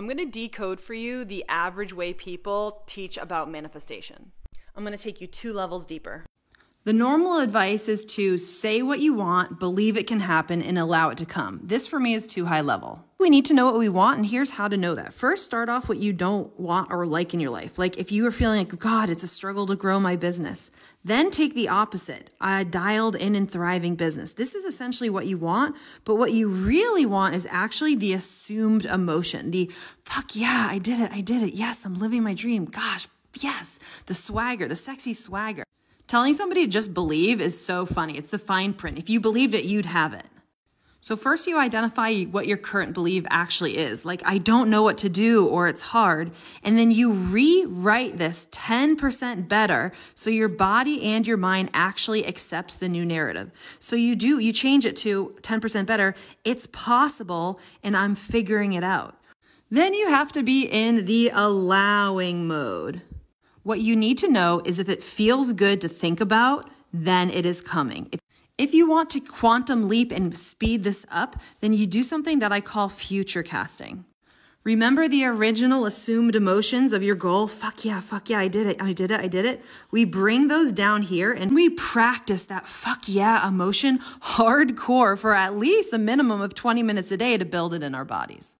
I'm going to decode for you the average way people teach about manifestation. I'm going to take you two levels deeper. The normal advice is to say what you want, believe it can happen, and allow it to come. This for me is too high level. We need to know what we want, and here's how to know that. First, start off what you don't want or like in your life. Like if you are feeling like, God, it's a struggle to grow my business. Then take the opposite, a dialed in and thriving business. This is essentially what you want, but what you really want is actually the assumed emotion. The fuck yeah, I did it, I did it. Yes, I'm living my dream. Gosh, yes. The swagger, the sexy swagger. Telling somebody to just believe is so funny. It's the fine print. If you believed it, you'd have it. So first you identify what your current belief actually is. Like, I don't know what to do or it's hard. And then you rewrite this 10% better so your body and your mind actually accepts the new narrative. So you do, you change it to 10% better. It's possible and I'm figuring it out. Then you have to be in the allowing mode. What you need to know is if it feels good to think about, then it is coming. If, if you want to quantum leap and speed this up, then you do something that I call future casting. Remember the original assumed emotions of your goal? Fuck yeah, fuck yeah, I did it, I did it, I did it. We bring those down here and we practice that fuck yeah emotion hardcore for at least a minimum of 20 minutes a day to build it in our bodies.